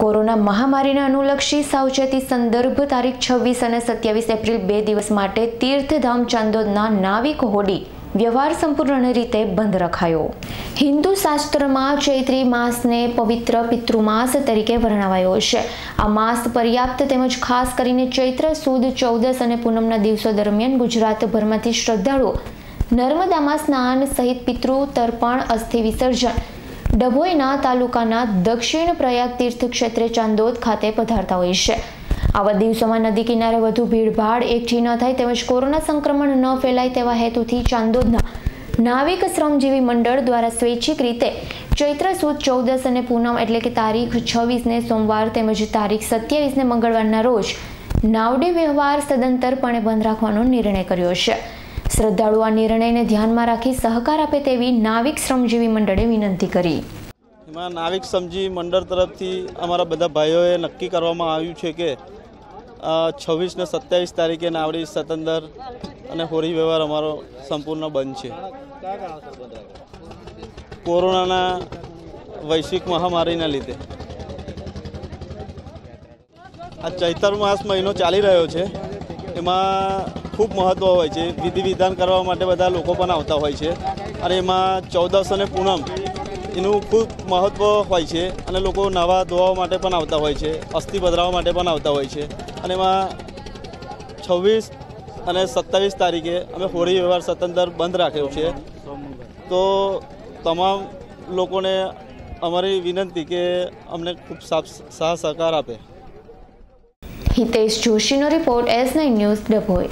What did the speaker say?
Corona મહામારીને અનુલક્ષી સાવચેતી સંદર્ભ તારીખ છવ્વીસ અને સત્યાવીસ એપ્રિલ બે દિવસ માટે તીર્થધામ ચાંદોદના નાવિક હોડી વ્યવહાર સંપૂર્ણ રીતે બંધ રખાયો. હિન્દુ શાસ્ત્રમાં ચૈત્રી માસને પવિત્ર પિતૃમાસ તરીકે વર્ણવાયો છે. આ માસ પર્યાપ્ત તેમજ ખાસ કરીને ચૈત્ર, સુદ, ચૌદસ અને પૂનમના દિવસો દરમિયાન ગુજરાતભરમાંથી શ્રદ્ધાળુઓ નર્મદામાં સ્નાન સહિત પિતૃ તર્પણ અસ્થિ વિસર્જન ડભોઈના તાલુકાના દક્ષિણ પ્રયાગ તીર્થ ક્ષેત્રે ચાંદોદ ખાતે પધારતા હોય છે. આવા દિવસોમાં નદી કિનારે વધુ ભીડભાડ એકઠી ન થાય તેમજ કોરોના સંક્રમણ ન ફેલાય તેવા હેતુથી ચાંદોદના નાવિક શ્રમજીવી મંડળ દ્વારા સ્વૈચ્છિક રીતે ચૈત્ર સુદ ચૌદસ અને પૂનમ એટલે કે તારીખ છવ્વીસને સોમવાર તેમજ તારીખ સત્યાવીસને મંગળવારના રોજ નાવડી વ્યવહાર સદંતરપણે બંધ રાખવાનો નિર્ણય કર્યો છે. શ્રદ્ધાળુ આ નિર્ણયને ધ્યાનમાં રાખી સહકાર આપે તેવી નાવિક શ્રમજીવી મંડળે વિનંતી કરી. એમાં નાવિક શ્રમજીવી મંડળ તરફથી અમારા બધા ભાઈઓએ નક્કી કરવામાં આવ્યું છે કે છવ્વીસ ને સત્યાવીસ તારીખે નાવડી સતંદર અને હોળી વ્યવહાર અમારો સંપૂર્ણ બંધ છે. કોરોનાના વૈશ્વિક મહામારીના લીધે. આ ચૈતર માસ મહિનો ચાલી રહ્યો છે. એમાં ખૂબ મહત્ત્વ હોય છે. વિધિ વિધાન કરવા માટે બધા લોકો પણ આવતા હોય છે. અને એમાં ચૌદસ અને પૂનમ એનું ખૂબ મહત્ત્વ હોય છે અને લોકો નવા ધોવા માટે પણ આવતા હોય છે. અસ્થિ પધરાવવા માટે પણ આવતા હોય છે. અને એમાં છવ્વીસ અને સત્તાવીસ તારીખે અમે હોળી વ્યવહાર સતંદર બંધ રાખ્યો છે. તો તમામ લોકોને અમારી વિનંતી કે અમને ખૂબ સાથ સહકાર આપે. Hitesh જોશીનો report S nine news Dabhoi.